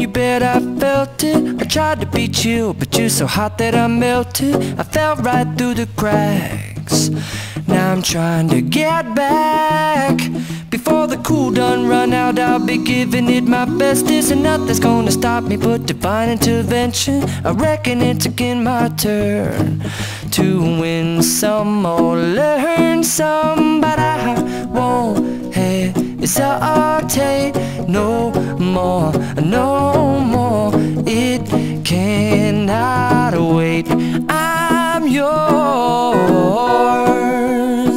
you bet I felt it? I tried to be chill, but you're so hot that I melted. I fell right through the cracks. Now I'm trying to get back. Before the cool done run out I'll be giving it my best and nothing's gonna stop me but divine intervention. I reckon it's again my turn To win some or learn some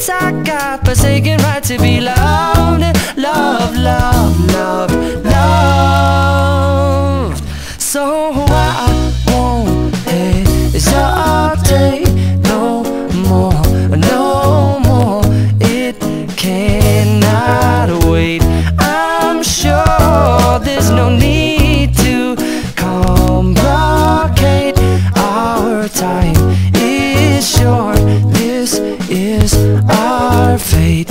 And it's our God-forsaken right to be loved our fate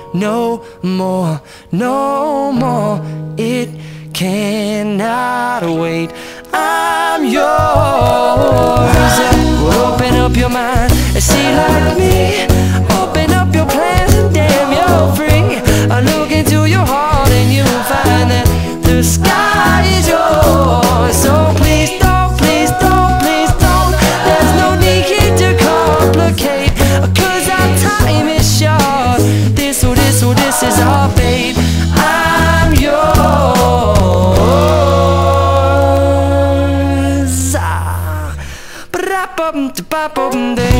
no more, no more. It cannot wait. I'm yours. Open up your mind and see like me. Open up your plans and damn, you're free. I look into your heart and you'll find that the sky is yours. up open day.